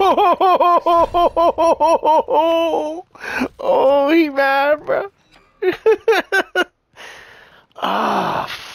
Oh, he mad, bro. Ah.